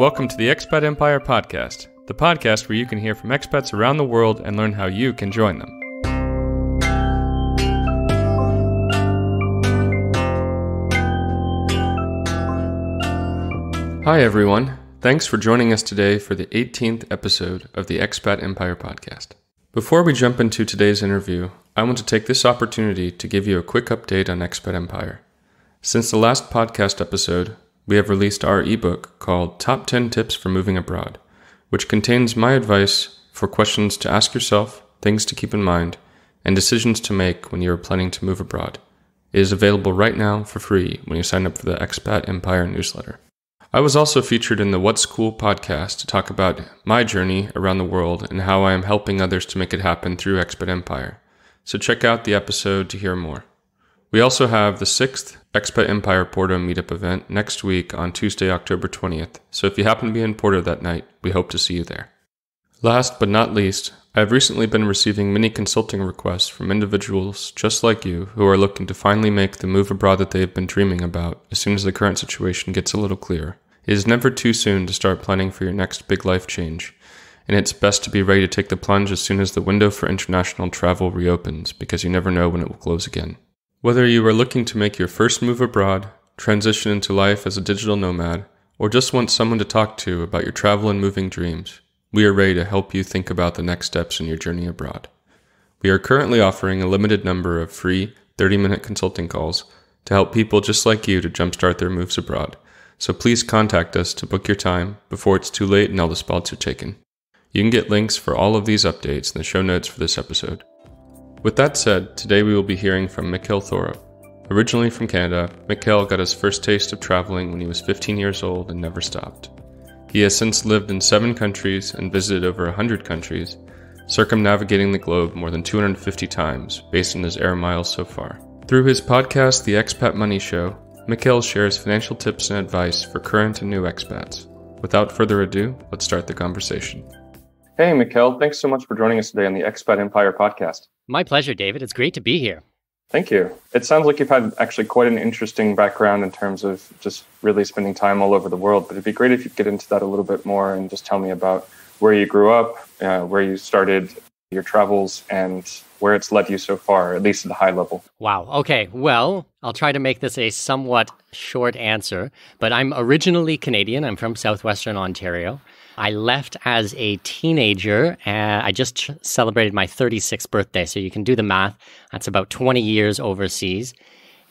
Welcome to the Expat Empire Podcast, the podcast where you can hear from expats around the world and learn how you can join them. Hi, everyone. Thanks for joining us today for the 18th episode of the Expat Empire Podcast. Before we jump into today's interview, I want to take this opportunity to give you a quick update on Expat Empire. Since the last podcast episode, we have released our ebook called Top 10 Tips for Moving Abroad, which contains my advice for questions to ask yourself, things to keep in mind, and decisions to make when you are planning to move abroad. It is available right now for free when you sign up for the Expat Empire newsletter. I was also featured in the What's Cool podcast to talk about my journey around the world and how I am helping others to make it happen through Expat Empire. So check out the episode to hear more. We also have the sixth Expat Empire Porto meetup event next week on Tuesday, October 20th, so if you happen to be in Porto that night, we hope to see you there. Last but not least, I have recently been receiving many consulting requests from individuals just like you who are looking to finally make the move abroad that they have been dreaming about as soon as the current situation gets a little clearer. It is never too soon to start planning for your next big life change, and it's best to be ready to take the plunge as soon as the window for international travel reopens because you never know when it will close again. Whether you are looking to make your first move abroad, transition into life as a digital nomad, or just want someone to talk to about your travel and moving dreams, we are ready to help you think about the next steps in your journey abroad. We are currently offering a limited number of free 30 minute consulting calls to help people just like you to jumpstart their moves abroad. So please contact us to book your time before it's too late and all the spots are taken. You can get links for all of these updates in the show notes for this episode. With that said, today we will be hearing from Mikkel Thorup. Originally from Canada, Mikkel got his first taste of traveling when he was 15 years old and never stopped. He has since lived in seven countries and visited over 100 countries, circumnavigating the globe more than 250 times based on his air miles so far. Through his podcast, The Expat Money Show, Mikkel shares financial tips and advice for current and new expats. Without further ado, let's start the conversation. Hey, Mikkel, thanks so much for joining us today on the Expat Empire podcast. My pleasure, David. It's great to be here. Thank you. It sounds like you've had actually quite an interesting background in terms of just really spending time all over the world. But it'd be great if you could get into that a little bit more and just tell me about where you grew up, uh, where you started your travels, and where it's led you so far, at least at the high level. Wow. Okay. Well, I'll try to make this a somewhat short answer, but I'm originally Canadian. I'm from southwestern Ontario. I left as a teenager. And I just ch- celebrated my 36th birthday. So you can do the math. That's about 20 years overseas.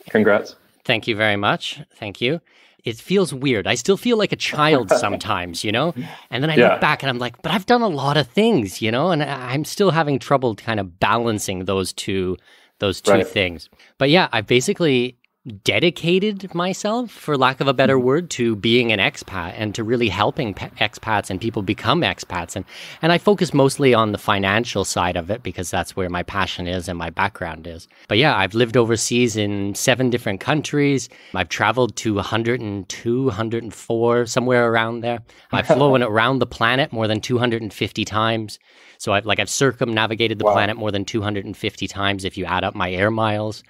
Congrats. Thank you very much. Thank you. It feels weird. I still feel like a child sometimes, you know? And then I yeah. look back and I'm like, but I've done a lot of things, you know? And I'm still having trouble kind of balancing those two those two right. things. But yeah, I basically dedicated myself, for lack of a better mm-hmm. word, to being an expat and to really helping pe- expats and people become expats. And, and I focus mostly on the financial side of it because that's where my passion is and my background is. But yeah, I've lived overseas in seven different countries. I've traveled to 102, 104, somewhere around there. I've flown around the planet more than 250 times. So I've like I've circumnavigated the wow. planet more than 250 times if you add up my air miles.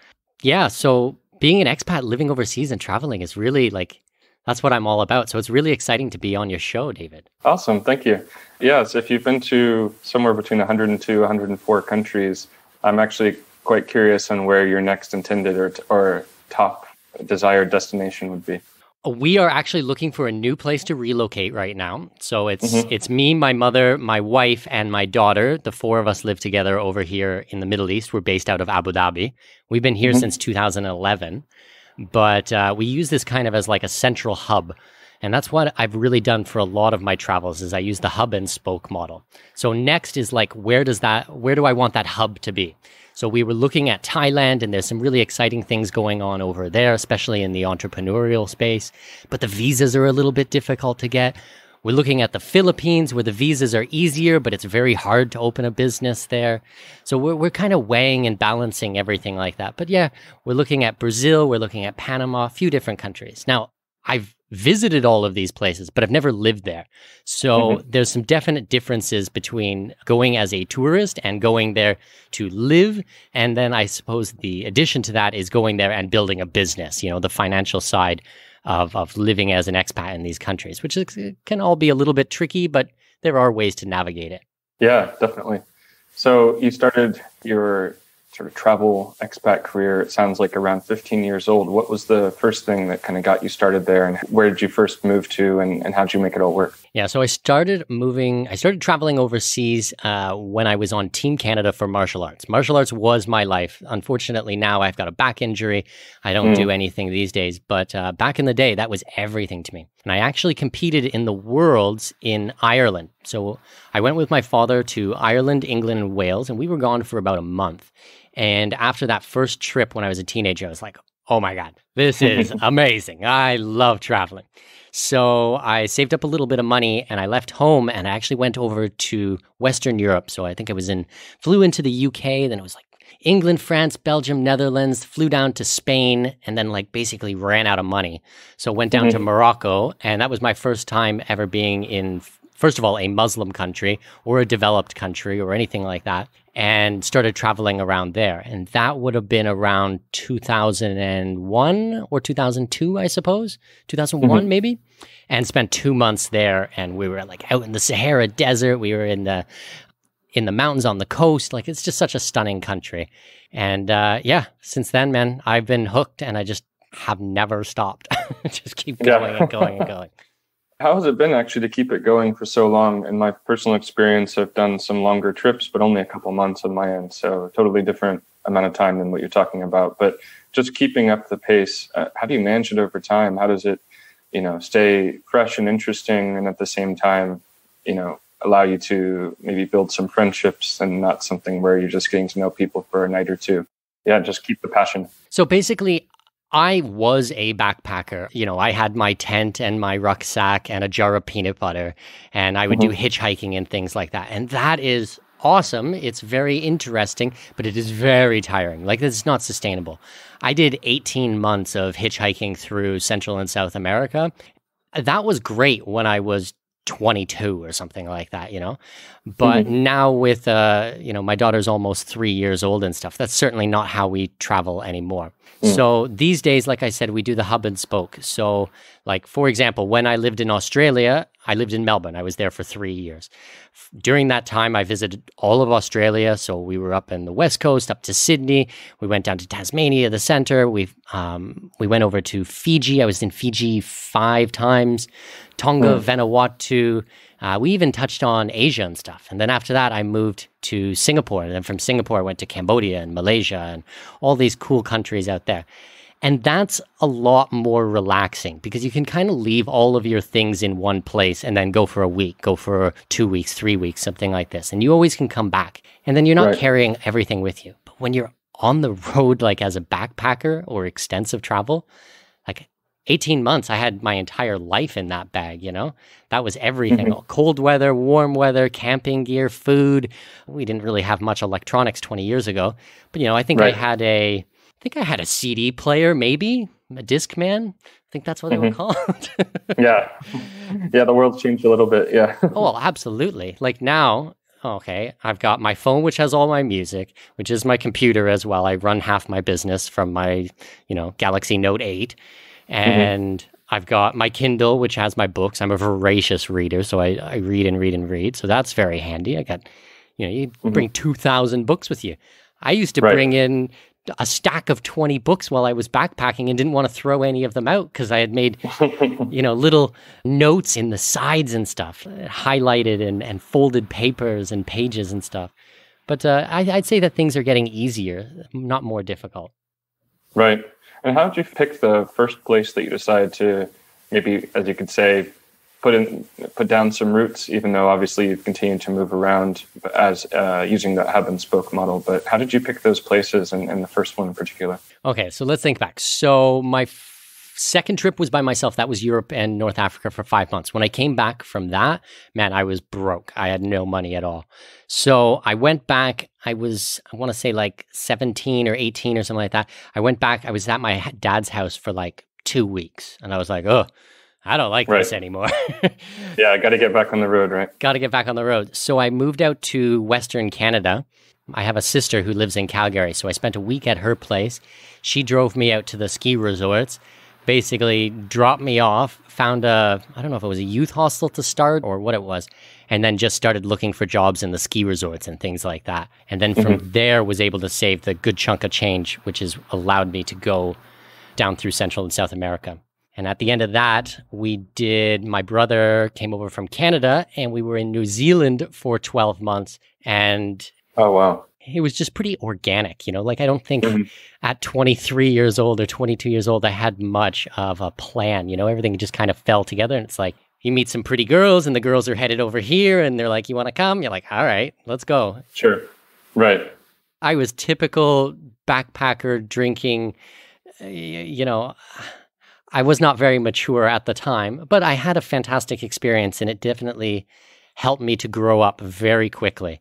Yeah, so being an expat living overseas and traveling is really like that's what I'm all about. So it's really exciting to be on your show, David. Awesome. Thank you. Yes, if you've been to somewhere between 102, 104 countries, I'm actually quite curious on where your next intended or, or top desired destination would be. We are actually looking for a new place to relocate right now. So it's mm-hmm. it's me, my mother, my wife, and my daughter. The four of us live together over here in the Middle East. We're based out of Abu Dhabi. We've been here mm-hmm. since 2011, but uh, we use this kind of as like a central hub. And that's what I've really done for a lot of my travels is I use the hub and spoke model. So next is like where does that where do I want that hub to be? So we were looking at Thailand, and there's some really exciting things going on over there, especially in the entrepreneurial space. But the visas are a little bit difficult to get. We're looking at the Philippines where the visas are easier, but it's very hard to open a business there. So we're, we're kind of weighing and balancing everything like that. But yeah, we're looking at Brazil, we're looking at Panama, a few different countries. Now, I've visited all of these places, but I've never lived there. So mm-hmm. there's some definite differences between going as a tourist and going there to live. And then I suppose the addition to that is going there and building a business, you know, the financial side of, of living as an expat in these countries, which is, can all be a little bit tricky, but there are ways to navigate it. Yeah, definitely. So you started your sort of travel expat career, it sounds like around 15 years old. What was the first thing that kind of got you started there and where did you first move to and, and how did you make it all work? Yeah, so I started moving, I started traveling overseas uh, when I was on Team Canada for martial arts. Martial arts was my life. Unfortunately, now I've got a back injury. I don't mm. do anything these days, but uh, back in the day, that was everything to me. And I actually competed in the Worlds in Ireland. So I went with my father to Ireland, England, and Wales, and we were gone for about a month. And after that first trip when I was a teenager, I was like, oh my God, this is amazing. I love traveling. So I saved up a little bit of money and I left home and I actually went over to Western Europe. So I think I was in, flew into the UK, then it was like England, France, Belgium, Netherlands, flew down to Spain, and then like basically ran out of money. So went down mm-hmm. to Morocco, and that was my first time ever being in first of all, a Muslim country or a developed country or anything like that, and started traveling around there. And that would have been around 2001 or 2002, I suppose, 2001 mm-hmm. maybe, and spent two months there. And we were like out in the Sahara Desert. We were in the in the mountains on the coast. Like it's just such a stunning country. And uh, yeah, since then, man, I've been hooked, and I just have never stopped. just keep going yeah. and going and going. How has it been actually to keep it going for so long? In my personal experience, I've done some longer trips, but only a couple months on my end. So totally different amount of time than what you're talking about. But just keeping up the pace, uh, how do you manage it over time? How does it, you know, stay fresh and interesting, and at the same time, you know, allow you to maybe build some friendships and not something where you're just getting to know people for a night or two? Yeah, just keep the passion. So basically, I was a backpacker. You know, I had my tent and my rucksack and a jar of peanut butter, and I would mm-hmm. do hitchhiking and things like that. And that is awesome. It's very interesting, but it is very tiring. Like, it's not sustainable. I did 18 months of hitchhiking through Central and South America. That was great when I was 22 or something like that, you know. But mm-hmm. now with uh, you know, my daughter's almost 3 years old and stuff. That's certainly not how we travel anymore. Mm. So these days like I said, we do the hub and spoke. So like for example, when I lived in Australia, I lived in Melbourne. I was there for 3 years. During that time I visited all of Australia, so we were up in the west coast, up to Sydney. We went down to Tasmania, the center. We um, we went over to Fiji. I was in Fiji 5 times. Tonga, mm. Vanuatu. Uh, we even touched on Asia and stuff. And then after that, I moved to Singapore. And then from Singapore, I went to Cambodia and Malaysia and all these cool countries out there. And that's a lot more relaxing because you can kind of leave all of your things in one place and then go for a week, go for two weeks, three weeks, something like this. And you always can come back. And then you're not right. carrying everything with you. But when you're on the road, like as a backpacker or extensive travel, like 18 months, I had my entire life in that bag, you know? That was everything mm-hmm. cold weather, warm weather, camping gear, food. We didn't really have much electronics 20 years ago. But, you know, I think right. I had a, I think I had a CD player, maybe a Discman. I think that's what mm-hmm. they were called. yeah. Yeah. The world's changed a little bit. Yeah. oh, absolutely. Like now, okay, I've got my phone, which has all my music, which is my computer as well. I run half my business from my, you know, Galaxy Note 8. Mm-hmm. and mm-hmm. I've got my Kindle, which has my books. I'm a voracious reader, so I, I read and read and read. So that's very handy. I got, you know, you mm-hmm. bring 2,000 books with you. I used to right. bring in a stack of 20 books while I was backpacking and didn't want to throw any of them out because I had made, you know, little notes in the sides and stuff, highlighted and, and folded papers and pages and stuff. But uh, I, I'd say that things are getting easier, not more difficult. Right. And how did you pick the first place that you decided to maybe, as you could say, put in put down some roots, even though obviously you've continued to move around as uh, using the hub and spoke model. But how did you pick those places and, and the first one in particular? Okay, so let's think back. So my second trip was by myself. That was Europe and North Africa for five months. When I came back from that, man, I was broke. I had no money at all. So I went back. I was, I want to say like 17 or 18 or something like that. I went back. I was at my dad's house for like two weeks. And I was like, oh, I don't like right. this anymore. yeah, I got to get back on the road, right? Got to get back on the road. So I moved out to Western Canada. I have a sister who lives in Calgary. So I spent a week at her place. She drove me out to the ski resorts basically dropped me off, found a, I don't know if it was a youth hostel to start or what it was, and then just started looking for jobs in the ski resorts and things like that. And then from mm-hmm. there was able to save the good chunk of change, which has allowed me to go down through Central and South America. And at the end of that, we did, my brother came over from Canada and we were in New Zealand for 12 months. And oh, wow. It was just pretty organic, you know. Like, I don't think mm-hmm. at 23 years old or 22 years old, I had much of a plan, you know. Everything just kind of fell together. And it's like, you meet some pretty girls, and the girls are headed over here, and they're like, You want to come? You're like, All right, let's go. Sure. Right. I was typical backpacker drinking, you know I was not very mature at the time, but I had a fantastic experience and it definitely helped me to grow up very quickly.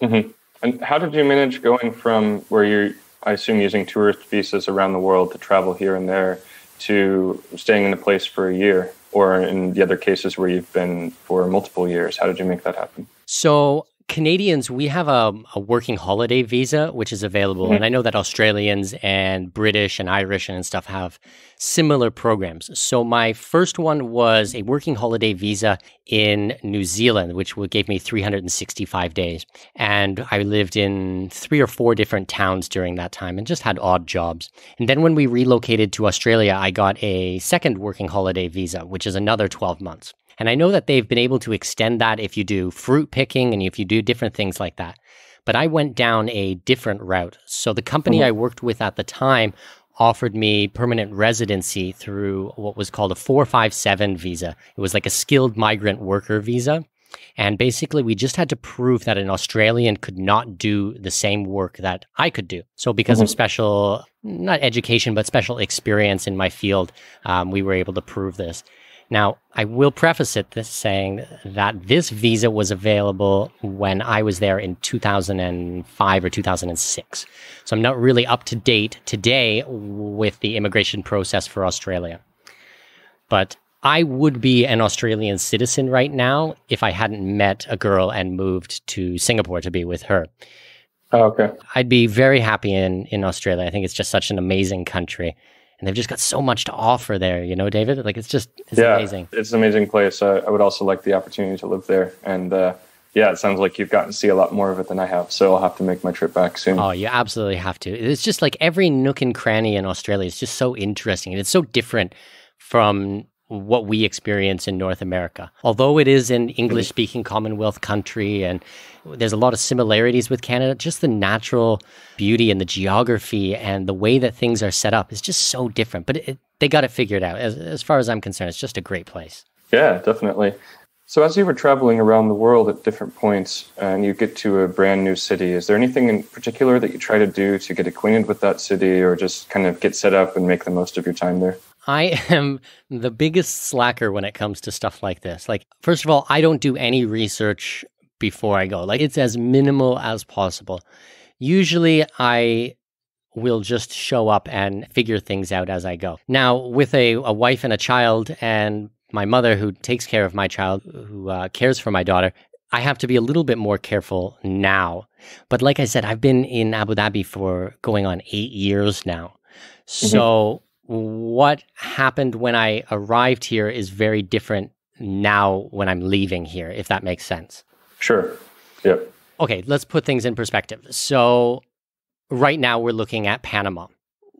Mm-hmm. And how did you manage going from where you're, I assume, using tourist visas around the world to travel here and there to staying in a place for a year? Or in the other cases where you've been for multiple years, how did you make that happen? So Canadians, we have a, a, working holiday visa, which is available. Mm-hmm. And I know that Australians and British and Irish and stuff have similar programs. So my first one was a working holiday visa in New Zealand, which gave me 365 days. And I lived in three or four different towns during that time and just had odd jobs. And then when we relocated to Australia, I got a second working holiday visa, which is another 12 months. And I know that they've been able to extend that if you do fruit picking and if you do different things like that. But I went down a different route. So the company mm-hmm. I worked with at the time offered me permanent residency through what was called a 457 visa. It was like a skilled migrant worker visa. And basically, we just had to prove that an Australian could not do the same work that I could do. So, because mm-hmm. of special, not education, but special experience in my field, um, we were able to prove this. Now, I will preface it this saying that this visa was available when I was there in 2005 or 2006. So I'm not really up to date today with the immigration process for Australia. But I would be an Australian citizen right now if I hadn't met a girl and moved to Singapore to be with her. Oh, okay. I'd be very happy in, in Australia. I think it's just such an amazing country and they've just got so much to offer there. You know, David, like it's just it's yeah, amazing. It's an amazing place. Uh, I would also like the opportunity to live there, and uh, yeah, it sounds like you've gotten to see a lot more of it than I have. So I'll have to make my trip back soon. Oh, you absolutely have to. It's just like every nook and cranny in Australia is just so interesting, and it's so different from what we experience in North America. Although it is an English speaking Commonwealth country and there's a lot of similarities with Canada, just the natural beauty and the geography and the way that things are set up is just so different. But it, they got it figured out. As, as far as I'm concerned, it's just a great place. Yeah, definitely. So, as you were traveling around the world at different points and you get to a brand new city, is there anything in particular that you try to do to get acquainted with that city or just kind of get set up and make the most of your time there? I am the biggest slacker when it comes to stuff like this. Like, first of all, I don't do any research before I go. Like, it's as minimal as possible. Usually, I will just show up and figure things out as I go. Now, with a, a wife and a child, and my mother who takes care of my child, who uh, cares for my daughter, I have to be a little bit more careful now. But like I said, I've been in Abu Dhabi for going on eight years now. Mm-hmm. So what happened when I arrived here is very different now when I'm leaving here, if that makes sense. Sure. Yep. Okay, let's put things in perspective. So, right now we're looking at Panama.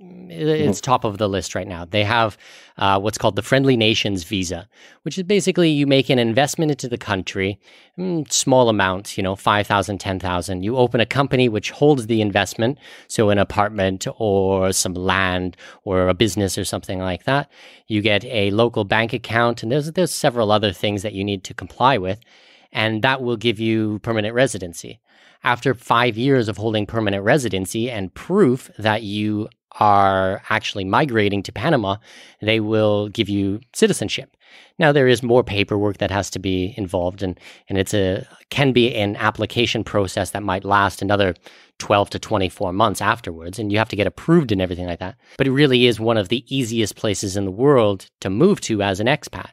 It's top of the list right now. They have uh, what's called the Friendly Nations visa, which is basically you make an investment into the country, mm, small amounts, you know, 5,000, 10,000. You open a company which holds the investment, so an apartment or some land or a business or something like that. You get a local bank account, and there's, there's several other things that you need to comply with, and that will give you permanent residency. After five years of holding permanent residency and proof that you are actually migrating to Panama, they will give you citizenship. Now there is more paperwork that has to be involved and and it's a can be an application process that might last another 12 to 24 months afterwards and you have to get approved and everything like that. But it really is one of the easiest places in the world to move to as an expat.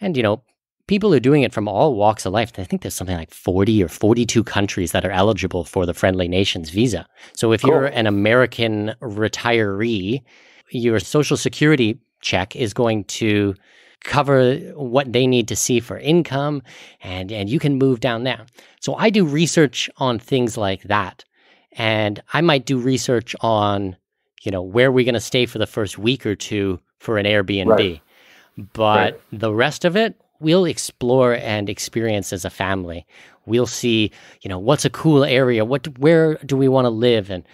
And you know, people are doing it from all walks of life. I think there's something like 40 or 42 countries that are eligible for the Friendly Nations visa. So if cool. you're an American retiree, your social security check is going to cover what they need to see for income and and you can move down there. So I do research on things like that. And I might do research on, you know, where we're going to stay for the first week or two for an Airbnb. Right. But right. the rest of it, we'll explore and experience as a family. We'll see, you know, what's a cool area? What where do we want to live and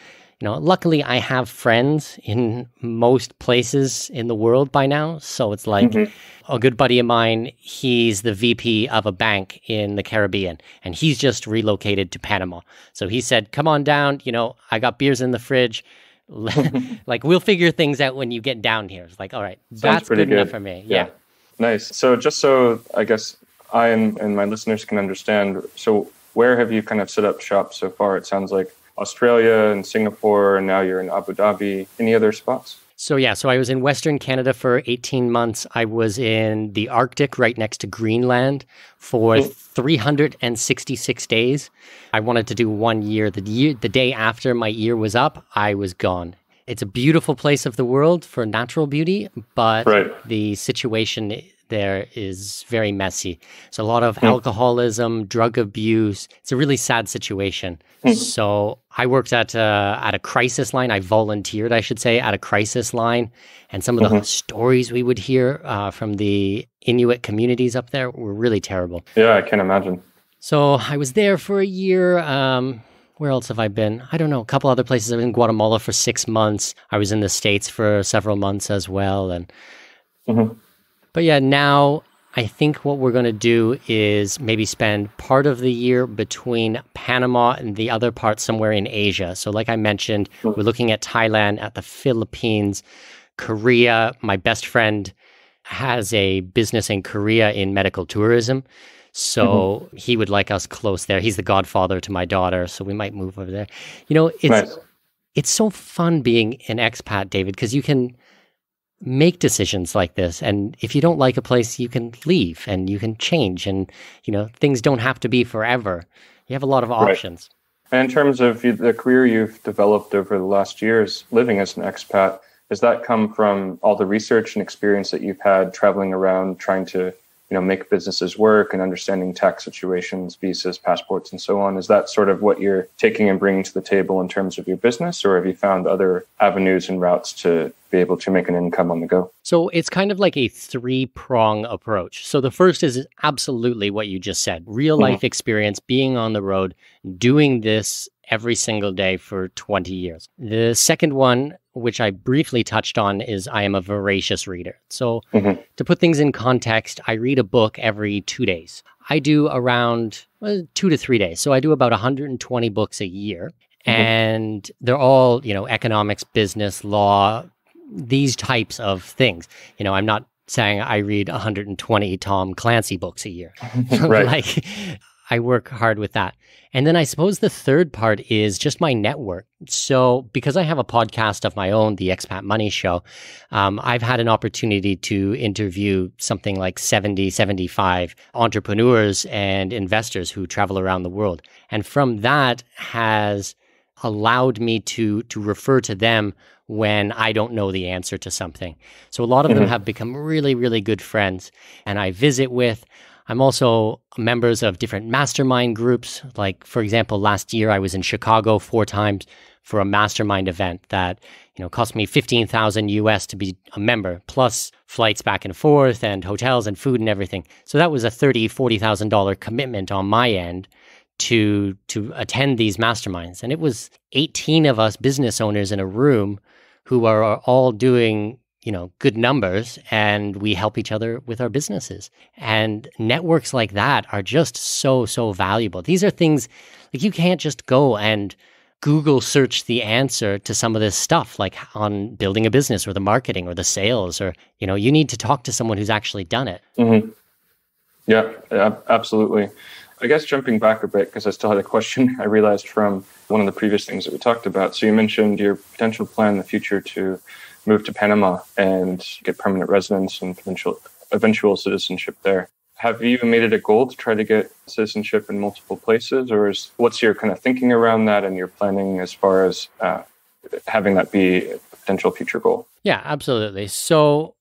you know, luckily I have friends in most places in the world by now. So it's like mm-hmm. a good buddy of mine, he's the VP of a bank in the Caribbean and he's just relocated to Panama. So he said, Come on down, you know, I got beers in the fridge. like we'll figure things out when you get down here. It's like, all right, Sounds that's good, good, enough for me. Yeah. yeah. Nice. So just so I guess I and, and my listeners can understand, so where have you kind of set up shop so far? It sounds like Australia and Singapore, and now you're in Abu Dhabi. Any other spots? So, yeah, so I was in Western Canada for 18 months. I was in the Arctic right next to Greenland for mm. 366 days. I wanted to do one year. The, year. the day after my year was up, I was gone. It's a beautiful place of the world for natural beauty, but right. the situation there is very messy. So a lot of mm. alcoholism, drug abuse. It's a really sad situation. Mm. So I worked at a, uh, at a crisis line. I volunteered, I should say, at a crisis line, and some of the mm-hmm. stories we would hear uh, from the Inuit communities up there were really terrible. Yeah, I can imagine. So I was there for a year. Um, where else have I been? I don't know. A couple other places. I've been in Guatemala for six months. I was in the States for several months as well. And mm-hmm. But yeah, now I think what we're going to do is maybe spend part of the year between Panama and the other part somewhere in Asia. So, like I mentioned, hmm. we're looking at Thailand, at the Philippines, Korea. My best friend has a business in Korea in medical tourism. So mm-hmm. he would like us close there. He's the godfather to my daughter, so we might move over there. You know, it's nice. it's so fun being an expat, David, because you can make decisions like this and if you don't like a place you can leave and you can change and you know things don't have to be forever you have a lot of options right. in terms of the career you've developed over the last years living as an expat does that come from all the research and experience that you've had traveling around trying to you know make businesses work and understanding tax situations visas passports and so on is that sort of what you're taking and bringing to the table in terms of your business or have you found other avenues and routes to be able to make an income on the go so it's kind of like a three prong approach so the first is absolutely what you just said real mm-hmm. life mm-hmm. experience being on the road doing this every single day for 20 years. The second one, which I briefly touched on, is I am a voracious reader. So, mm-hmm. to put things in context, I read a book every two days. I do around well, two to three days. So, I do about 120 books a year. Mm-hmm. And they're all, you know, economics, business, law, these types of things. You know, I'm not saying I read 120 Tom Clancy books a year. right. like I work hard with that. And then I suppose the third part is just my network. So, because I have a podcast of my own, the Expat Money Show, um, I've had an opportunity to interview something like 70, 75 entrepreneurs and investors who travel around the world. And from that has allowed me to to refer to them when I don't know the answer to something. So a lot of mm-hmm. them have become really really good friends and I visit with I'm also members of different mastermind groups. Like, for example, last year I was in Chicago four times for a mastermind event that, you know, cost me 15,000 US to be a member, plus flights back and forth and hotels and food and everything. So that was a 30, $40,000 commitment on my end to to attend these masterminds. And it was 18 of us business owners in a room who are all doing you know, good numbers and we help each other with our businesses. And networks like that are just so, so valuable. These are things like you can't just go and Google search the answer to some of this stuff, like on building a business or the marketing or the sales, or, you know, you need to talk to someone who's actually done it. Mm-hmm. Yeah, absolutely. I guess jumping back a bit, because I still had a question I realized from one of the previous things that we talked about. So you mentioned your potential plan in the future to move to Panama and get permanent residence and eventual, eventual citizenship there. Have you made it a goal to try to get citizenship in multiple places, or is what's your kind of thinking around that and your planning as far as uh, having that be a potential future goal? Yeah, absolutely. So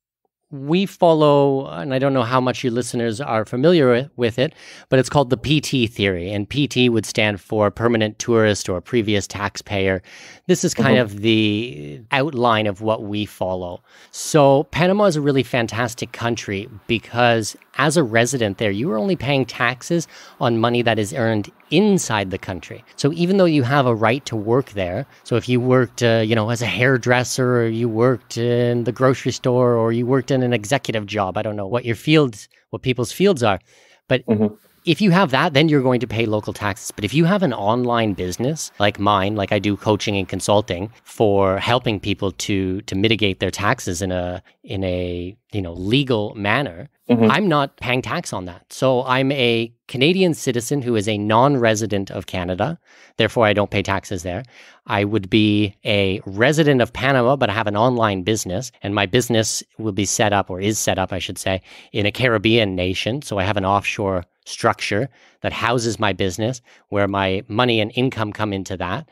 we follow, and I don't know how much your listeners are familiar with it, but it's called the PT theory. And PT would stand for permanent tourist or previous taxpayer. This is kind mm-hmm. of the outline of what we follow. So, Panama is a really fantastic country because as a resident there, you are only paying taxes on money that is earned inside the country. So even though you have a right to work there, so if you worked, uh, you know, as a hairdresser, or you worked in the grocery store, or you worked in an executive job, I don't know what your fields, what people's fields are, but mm-hmm if you have that, then you're going to pay local taxes. But if you have an online business like mine, like I do coaching and consulting for helping people to to mitigate their taxes in a in a you know legal manner, mm-hmm. I'm not paying tax on that. So I'm a Canadian citizen who is a non-resident of Canada. Therefore, I don't pay taxes there. I would be a resident of Panama, but I have an online business, and my business will be set up, or is set up, I should say, in a Caribbean nation. So I have an offshore structure that houses my business where my money and income come into that.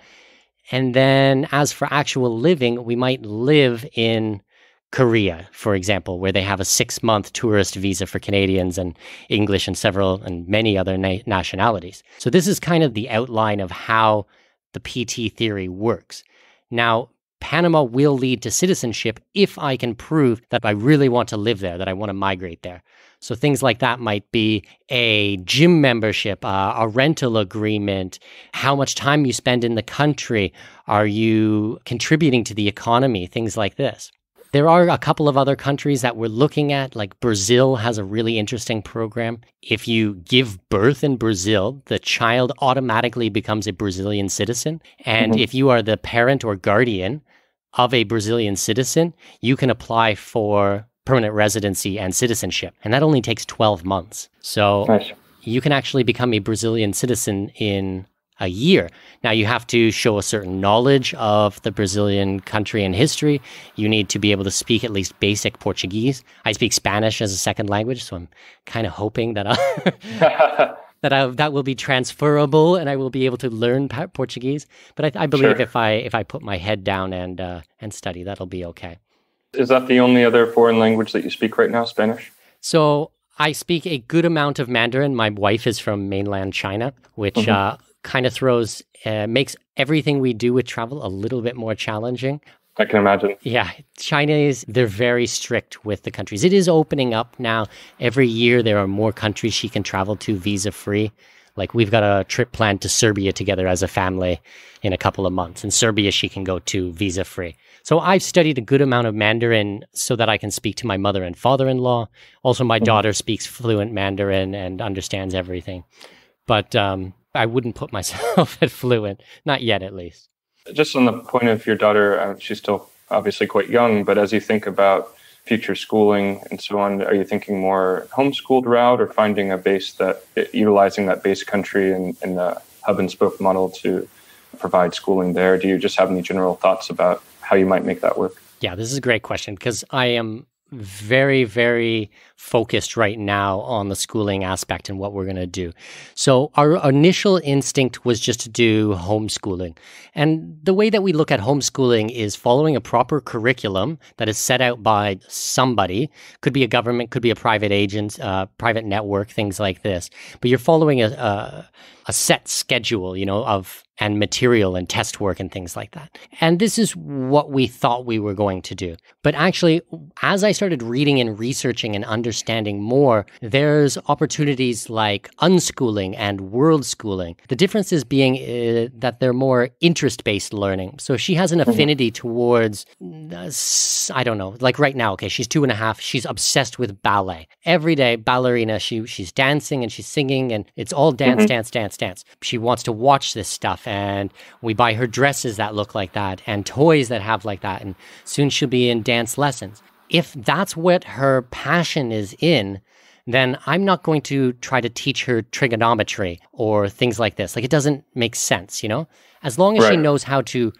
And then as for actual living, we might live in Korea, for example, where they have a six month tourist visa for Canadians and English and several and many other na- nationalities. So, this is kind of the outline of how the PT theory works. Now, Panama will lead to citizenship if I can prove that I really want to live there, that I want to migrate there. So things like that might be a gym membership, uh, a rental agreement, how much time you spend in the country. Are you contributing to the economy? Things like this. There are a couple of other countries that we're looking at, like Brazil has a really interesting program. If you give birth in Brazil, the child automatically becomes a Brazilian citizen. And mm-hmm. if you are the parent or guardian of a Brazilian citizen, you can apply for permanent residency and citizenship. And that only takes 12 months. So nice. you can actually become a Brazilian citizen in a year. Now, you have to show a certain knowledge of the Brazilian country and history. You need to be able to speak at least basic Portuguese. I speak Spanish as a second language, so I'm kind of hoping that I. that I, that will be transferable and I will be able to learn Portuguese. But I, I believe sure. if I if I put my head down and uh, and study, that'll be okay. Is that the only other foreign language that you speak right now, Spanish? So I speak a good amount of Mandarin. My wife is from mainland China, which mm-hmm. uh, kind of throws, uh, makes everything we do with travel a little bit more challenging. I can imagine. Yeah, Chinese, they're very strict with the countries. It is opening up now. Every year, there are more countries she can travel to visa free. Like, we've got a trip planned to Serbia together as a family in a couple of months. In Serbia, she can go to visa free. So I've studied a good amount of Mandarin so that I can speak to my mother and father in law. Also, my mm-hmm. daughter speaks fluent Mandarin and understands everything. But um, I wouldn't put myself at fluent, not yet at least. Just on the point of your daughter, uh, she's still obviously quite young, but as you think about future schooling and so on, are you thinking more homeschooled route or finding a base that utilizing that base country and in the hub and spoke model to provide schooling there? Do you just have any general thoughts about how you might make that work? Yeah, this is a great question because I am very, very focused right now on the schooling aspect and what we're going to do. So, our initial instinct was just to do homeschooling. And the way that we look at homeschooling is following a proper curriculum that is set out by somebody, could be a government, could be a private agent, uh, private network, things like this. But you're following a, a, a set schedule, you know, of and material and test work and things like that. And this is what we thought we were going to do. But actually, as I started reading and researching and understanding more, there's opportunities like unschooling and world schooling. The difference is being uh, that they're more interest based learning. So she has an mm-hmm. affinity towards, uh, I don't know, like right now, okay, she's two and a half. She's obsessed with ballet. Every day, ballerina, she, she's dancing and she's singing and it's all dance, mm-hmm. dance, dance, dance. She wants to watch this stuff and we buy her dresses that look like that and toys that have like that. And soon she'll be in dance lessons. If that's what her passion is in, then I'm not going to try to teach her trigonometry or things like this. Like it doesn't make sense, you know? As long as right. she knows how to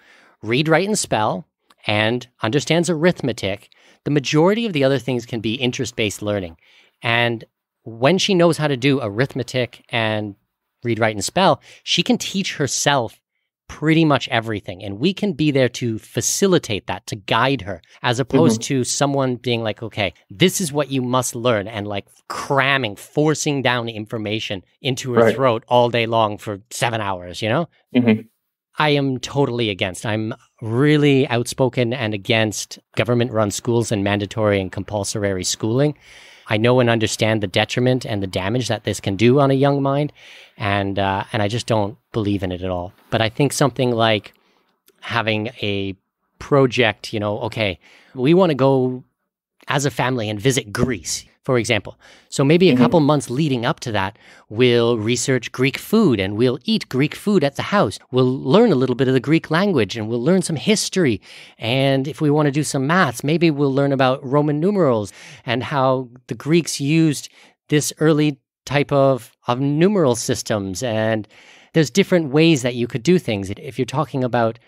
read, write, and spell and understands arithmetic, the majority of the other things can be interest based learning. And when she knows how to do arithmetic and read, write, and spell, she can teach herself pretty much everything. And we can be there to facilitate that, to guide her, as opposed mm-hmm. to someone being like, okay, this is what you must learn, and like cramming, forcing down information into her right. throat all day long for seven hours, you know? Mm-hmm. I am totally against. I'm really outspoken and against government run schools and mandatory and compulsory schooling. I know and understand the detriment and the damage that this can do on a young mind, and uh, and I just don't believe in it at all. But I think something like having a project, you know, okay, we want to go as a family and visit Greece for example. So maybe a mm-hmm. couple months leading up to that, we'll research Greek food and we'll eat Greek food at the house. We'll learn a little bit of the Greek language and we'll learn some history. And if we want to do some maths, maybe we'll learn about Roman numerals and how the Greeks used this early type of, of numeral systems. And there's different ways that you could do things. If you're talking about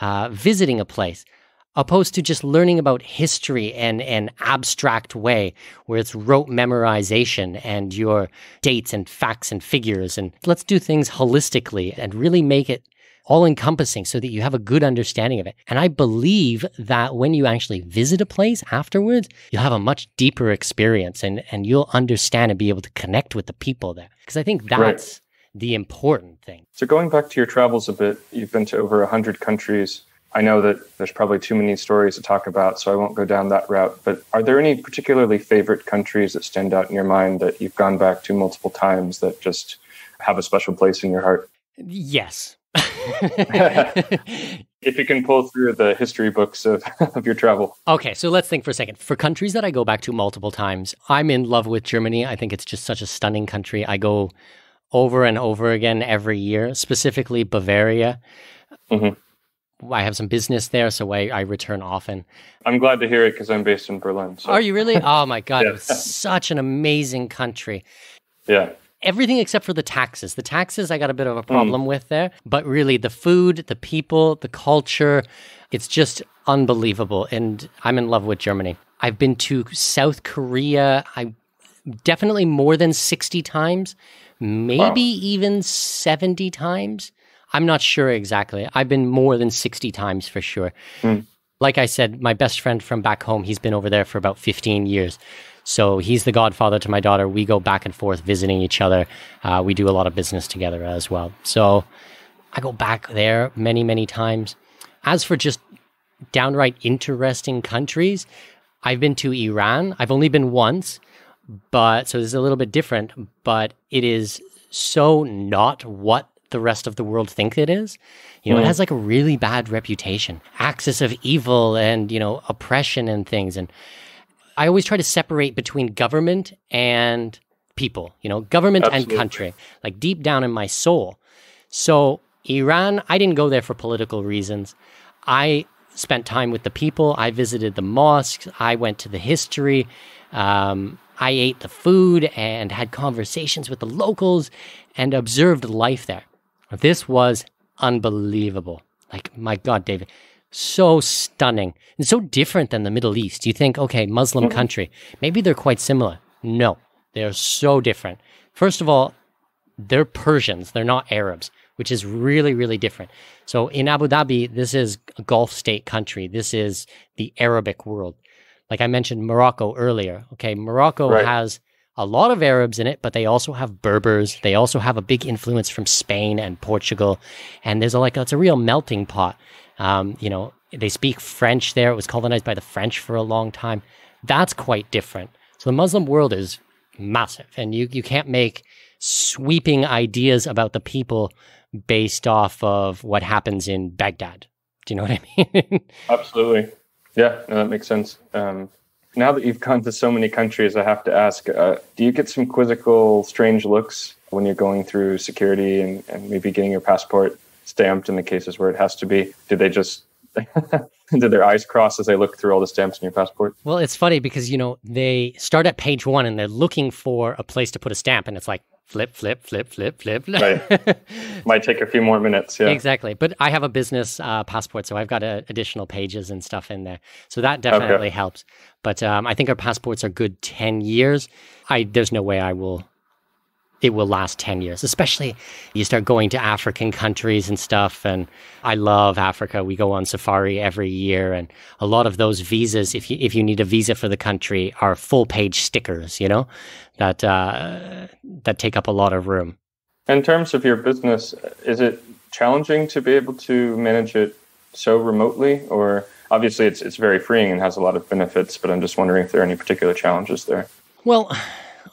uh, visiting a place, opposed to just learning about history in an abstract way where it's rote memorization and your dates and facts and figures. And let's do things holistically and really make it all encompassing so that you have a good understanding of it. And I believe that when you actually visit a place afterwards, you'll have a much deeper experience and, and you'll understand and be able to connect with the people there. Because I think that's right. the important thing. So, going back to your travels a bit, you've been to over 100 countries. I know that there's probably too many stories to talk about, so I won't go down that route. But are there any particularly favorite countries that stand out in your mind that you've gone back to multiple times that just have a special place in your heart? Yes. if you can pull through the history books of, of your travel. Okay, so let's think for a second. For countries that I go back to multiple times, I'm in love with Germany. I think it's just such a stunning country. I go over and over again every year, specifically Bavaria. Mm-hmm. I have some business there, so I, I return often. I'm glad to hear it because I'm based in Berlin. So. Are you really? Oh my God, yeah. it's such an amazing country. Yeah. Everything except for the taxes. The taxes I got a bit of a problem mm. with there, but really the food, the people, the culture, it's just unbelievable. And I'm in love with Germany. I've been to South Korea. I definitely more than 60 times, maybe wow. even 70 times. I'm not sure exactly. I've been more than 60 times for sure. Mm. Like I said, my best friend from back home, he's been over there for about 15 years. So he's the godfather to my daughter. We go back and forth visiting each other. Uh, we do a lot of business together as well. So I go back there many, many times. As for just downright interesting countries, I've been to Iran. I've only been once, but so this is a little bit different, but it is so not what the rest of the world think it is. You know, mm. it has like a really bad reputation, axis of evil and, you know, oppression and things. And I always try to separate between government and people, you know, government Absolutely. and country, like deep down in my soul. So, Iran, I didn't go there for political reasons. I spent time with the people. I visited the mosques. I went to the history. Um, I ate the food and had conversations with the locals and observed life there. This was unbelievable. Like, my God, David, so stunning and so different than the Middle East. You think, okay, Muslim mm-hmm. country, maybe they're quite similar. No, they're so different. First of all, they're Persians, they're not Arabs, which is really, really different. So in Abu Dhabi, this is a Gulf state country. This is the Arabic world. Like I mentioned Morocco earlier. Okay, Morocco right. has a lot of Arabs in it, but they also have Berbers. They also have a big influence from Spain and Portugal, and there's a, like it's a real melting pot. Um, you know, they speak French there. It was colonized by the French for a long time. That's quite different. So the Muslim world is massive, and you you can't make sweeping ideas about the people based off of what happens in Baghdad. Do you know what I mean? Absolutely. Yeah, no, that makes sense. Um, now that you've gone to so many countries, I have to ask: uh, Do you get some quizzical, strange looks when you're going through security and, and maybe getting your passport stamped in the cases where it has to be? Do they just did their eyes cross as they look through all the stamps in your passport? Well, it's funny because you know they start at page one and they're looking for a place to put a stamp, and it's like flip, flip, flip, flip, flip. right. Might take a few more minutes. Yeah. Exactly. But I have a business uh, passport, so I've got uh, additional pages and stuff in there. So that definitely okay. helps. But um, I think our passports are good 10 years. I There's no way I will it will last 10 years, especially you start going to African countries and stuff. And I love Africa. We go on safari every year. And a lot of those visas, if you, if you need a visa for the country, are full page stickers, you know, that, uh, that take up a lot of room. In terms of your business, is it challenging to be able to manage it so remotely or obviously it's, it's very freeing and has a lot of benefits, but I'm just wondering if there are any particular challenges there. Well,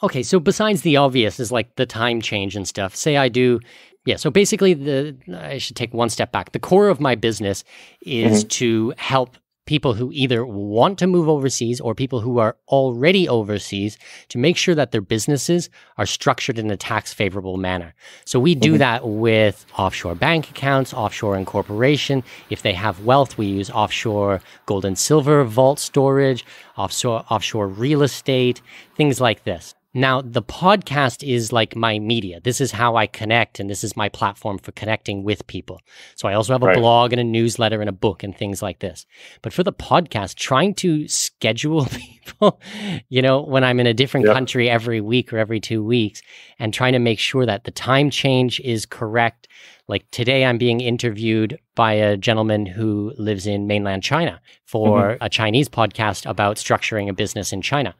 okay, so besides the obvious is like the time change and stuff. Say I do yeah, so basically the I should take one step back. The core of my business is mm-hmm. to help people who either want to move overseas or people who are already overseas to make sure that their businesses are structured in a tax favorable manner. So we do mm-hmm. that with offshore bank accounts, offshore incorporation. If they have wealth, we use offshore gold and silver vault storage, offshore offshore real estate, things like this. Now, the podcast is like my media. This is how I connect, and this is my platform for connecting with people. So I also have a right. blog and a newsletter and a book and things like this. But for the podcast, trying to schedule people, you know, when I'm in a different yep. country every week or every two weeks, and trying to make sure that the time change is correct. Like today, I'm being interviewed by a gentleman who lives in mainland China for mm-hmm. a Chinese podcast about structuring a business in China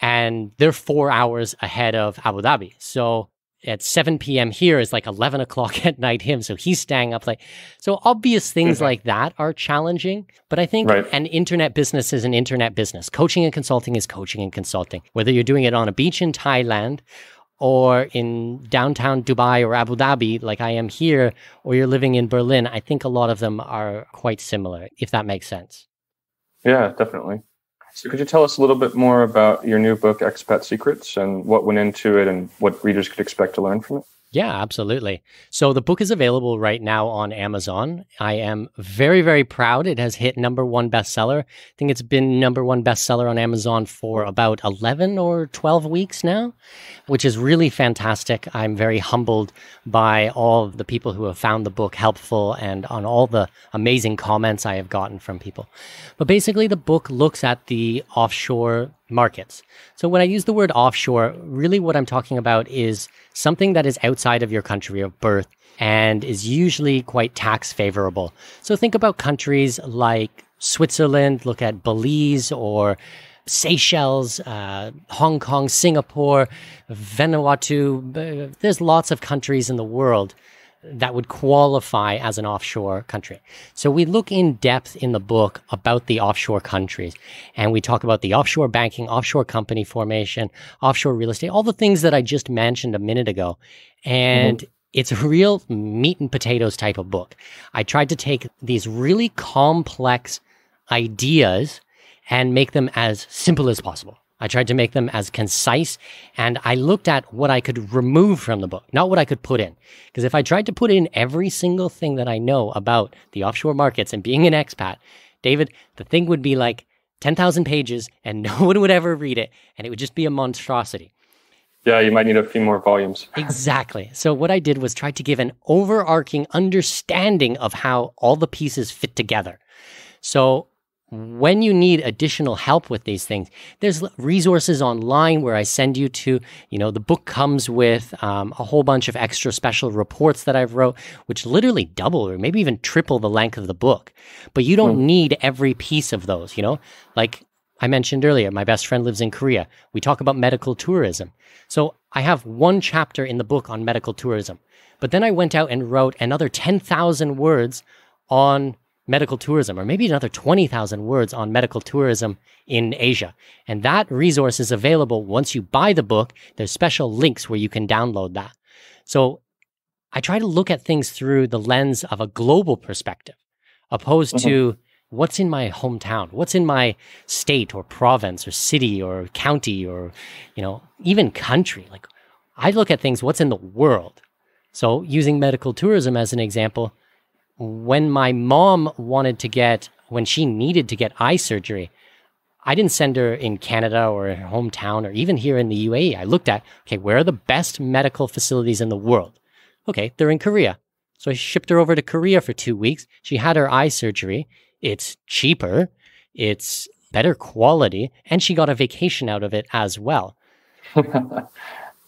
and they're four hours ahead of Abu Dhabi. So at 7 p.m. here is like 11 o'clock at night him. So he's staying up late. So obvious things mm-hmm. like that are challenging. But I think right. an internet business is an internet business. Coaching and consulting is coaching and consulting. Whether you're doing it on a beach in Thailand or in downtown Dubai or Abu Dhabi, like I am here, or you're living in Berlin, I think a lot of them are quite similar, if that makes sense. Yeah, definitely. So, could you tell us a little bit more about your new book, Expat Secrets, and what went into it and what readers could expect to learn from it? Yeah, absolutely. So the book is available right now on Amazon. I am very, very proud. It has hit number one bestseller. I think it's been number one bestseller on Amazon for about 11 or 12 weeks now, which is really fantastic. I'm very humbled by all the people who have found the book helpful and on all the amazing comments I have gotten from people. But basically, the book looks at the offshore markets. So when I use the word offshore, really what I'm talking about is something that is outside of your country of birth and is usually quite tax favorable. So think about countries like Switzerland, look at Belize or Seychelles, uh, Hong Kong, Singapore, Vanuatu. There's lots of countries in the world that would qualify as an offshore country. So we look in depth in the book about the offshore countries and we talk about the offshore banking, offshore company formation, offshore real estate, all the things that I just mentioned a minute ago. And mm-hmm. it's a real meat and potatoes type of book. I tried to take these really complex ideas and make them as simple as possible. I tried to make them as concise and I looked at what I could remove from the book, not what I could put in. Because if I tried to put in every single thing that I know about the offshore markets and being an expat, David, the thing would be like 10,000 pages and no one would ever read it and it would just be a monstrosity. Yeah, you might need a few more volumes. exactly. So, what I did was try to give an overarching understanding of how all the pieces fit together. So, when you need additional help with these things, there's resources online where I send you to, you know, the book comes with um, a whole bunch of extra special reports that I've wrote, which literally double or maybe even triple the length of the book. But you don't mm. need every piece of those, you know, like I mentioned earlier, my best friend lives in Korea. We talk about medical tourism. So I have one chapter in the book on medical tourism, but then I went out and wrote another 10,000 words on medical tourism, or maybe another 20,000 words on medical tourism in Asia. And that resource is available once you buy the book. There's special links where you can download that. So I try to look at things through the lens of a global perspective, opposed mm-hmm. to what's in my hometown, what's in my state or province or city or county or, you know, even country. Like I look at things, what's in the world. So using medical tourism as an example, when my mom wanted to get, when she needed to get eye surgery, I didn't send her in Canada or her hometown or even here in the UAE. I looked at, okay, where are the best medical facilities in the world? Okay, they're in Korea. So I shipped her over to Korea for two weeks. She had her eye surgery. It's cheaper, it's better quality, and she got a vacation out of it as well.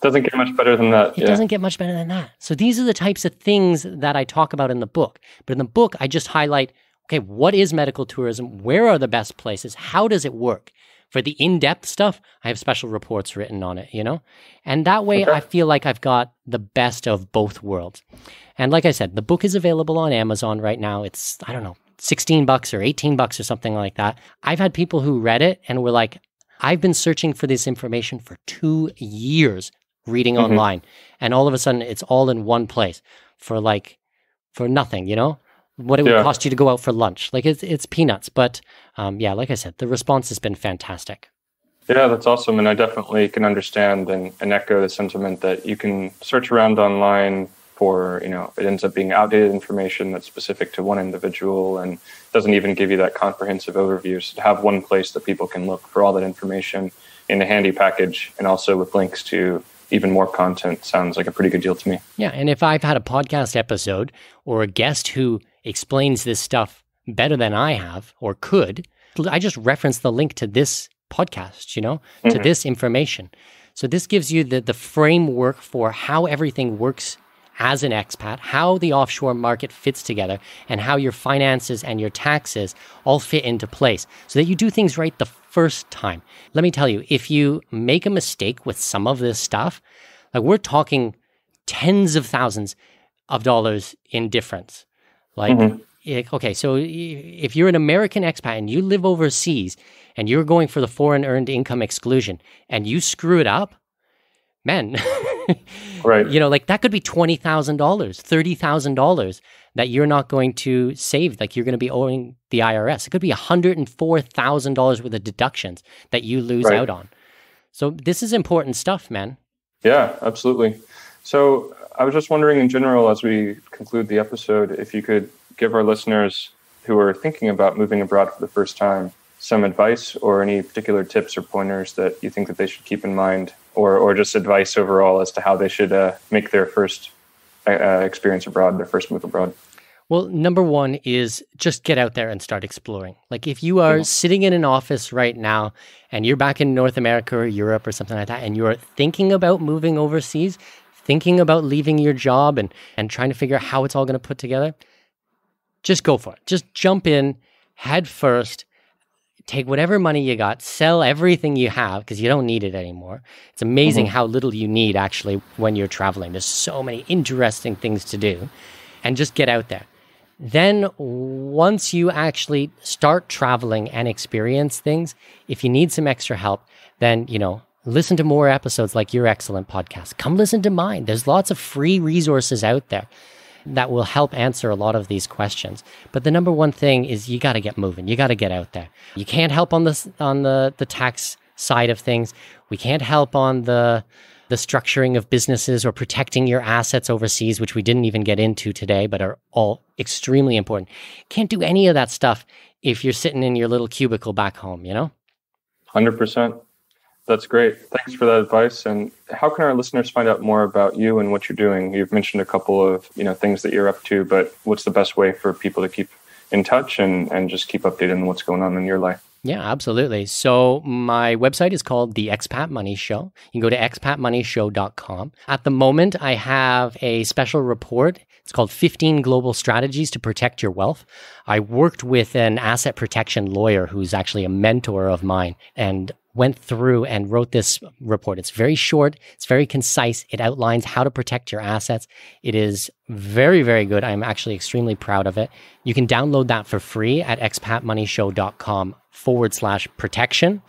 Doesn't get much better than that. It yeah. doesn't get much better than that. So these are the types of things that I talk about in the book. But in the book, I just highlight okay, what is medical tourism? Where are the best places? How does it work? For the in depth stuff, I have special reports written on it, you know? And that way, okay. I feel like I've got the best of both worlds. And like I said, the book is available on Amazon right now. It's, I don't know, 16 bucks or 18 bucks or something like that. I've had people who read it and were like, I've been searching for this information for two years reading mm-hmm. online. And all of a sudden, it's all in one place for like, for nothing, you know? what it yeah. would cost you to go out for lunch. Like it's it's peanuts, but um, yeah, like I said, the response has been fantastic. Yeah, that's awesome, and I definitely can understand and, and echo the sentiment that you can search around online for you know it ends up being outdated information that's specific to one individual and doesn't even give you that comprehensive overview. So to have one place that people can look for all that information in a handy package and also with links to even more content sounds like a pretty good deal to me. Yeah, and if I've had a podcast episode or a guest who explains this stuff better than I have or could, I just reference the link to this podcast, you know, to mm-hmm. this information. So this gives you the the framework for how everything works as an expat, how the offshore market fits together, and how your finances and your taxes all fit into place so that you do things right the first time. Let me tell you, if you make a mistake with some of this stuff, like we're talking tens of thousands of dollars in difference. Like, mm-hmm. okay, so if you're an American expat and you live overseas and you're going for the foreign earned income exclusion and you screw it up, man, right? You know, like that could be twenty thousand dollars, thirty thousand dollars that you're not going to save. Like you're going to be owing the IRS. It could be hundred and four thousand dollars worth of deductions that you lose right. out on. So this is important stuff, man. Yeah, absolutely. So I was just wondering, in general, as we conclude the episode, if you could give our listeners who are thinking about moving abroad for the first time some advice or any particular tips or pointers that you think that they should keep in mind, or or just advice overall as to how they should uh, make their first uh, uh experience abroad, their first move abroad. Well, number one is just get out there and start exploring. Like if you are sitting in an office right now and you're back in North America or Europe or something like that, and you're thinking about moving overseas, thinking about leaving your job and, and trying to figure out how it's all going to put together, just go for it. Just jump in head first. Take whatever money you got, sell everything you have because you don't need it anymore. It's amazing mm-hmm. how little you need actually when you're traveling. There's so many interesting things to do, and just get out there. Then, once you actually start traveling and experience things, if you need some extra help, then, you know, Listen to more episodes like your excellent podcast. Come listen to mine. There's lots of free resources out there that will help answer a lot of these questions. But the number one thing is you got to get moving. You got to get out there. You can't help on the on the the tax side of things. We can't help on the the structuring of businesses or protecting your assets overseas, which we didn't even get into today, but are all extremely important. Can't do any of that stuff if you're sitting in your little cubicle back home, you know? 100%. That's great. Thanks for that advice. And how can our listeners find out more about you and what you're doing? You've mentioned a couple of you know things that you're up to, but what's the best way for people to keep in touch and and just keep updated on what's going on in your life? Yeah, absolutely. So my website is called The Expat Money Show. You can go to expatmoneyshow.com. At the moment, I have a special report. It's called 15 Global Strategies to Protect Your Wealth. I worked with an asset protection lawyer who's actually a mentor of mine. And went through and wrote this report. It's very short, it's very concise. It outlines how to protect your assets. It is very, very good. I'm actually extremely proud of it. You can download that for free at expatmoneyshow.com forward slash protection.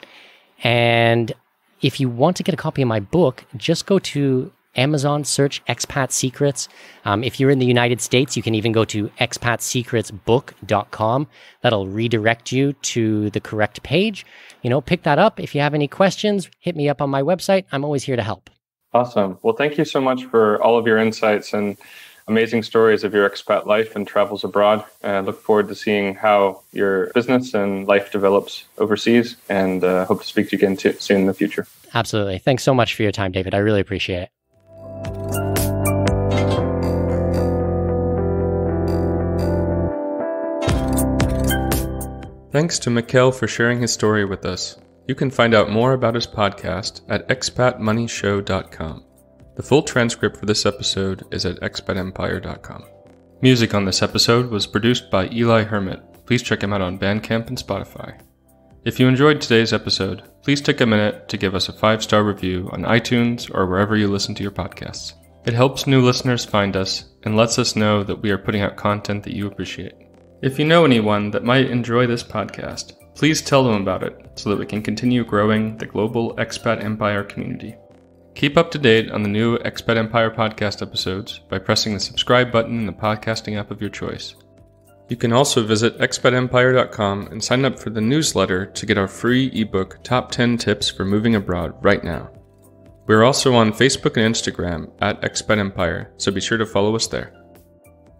And if you want to get a copy of my book, just go to Amazon, search Expat Secrets. Um, if you're in the United States, you can even go to expatsecretsbook.com. That'll redirect you to the correct page. You know, pick that up. If you have any questions, hit me up on my website. I'm always here to help. Awesome. Well, thank you so much for all of your insights and amazing stories of your expat life and travels abroad. I look forward to seeing how your business and life develops overseas and uh, hope to speak to you again t- soon in the future. Absolutely. Thanks so much for your time, David. I really appreciate it. Thanks to Mikkel for sharing his story with us. You can find out more about his podcast at expatmoneyshow.com. The full transcript for this episode is at expatempire.com. Music on this episode was produced by Eli Hermit. Please check him out on Bandcamp and Spotify. If you enjoyed today's episode, please take a minute to give us a five star review on iTunes or wherever you listen to your podcasts. It helps new listeners find us and lets us know that we are putting out content that you appreciate. If you know anyone that might enjoy this podcast, please tell them about it so that we can continue growing the global expat empire community. Keep up to date on the new Expat Empire podcast episodes by pressing the subscribe button in the podcasting app of your choice. You can also visit expatempire.com and sign up for the newsletter to get our free ebook Top 10 Tips for Moving Abroad right now. We're also on Facebook and Instagram at Expat Empire, so be sure to follow us there.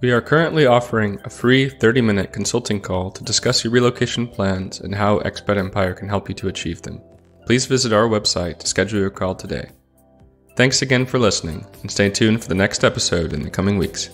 We are currently offering a free 30 minute consulting call to discuss your relocation plans and how Expat Empire can help you to achieve them. Please visit our website to schedule your call today. Thanks again for listening, and stay tuned for the next episode in the coming weeks.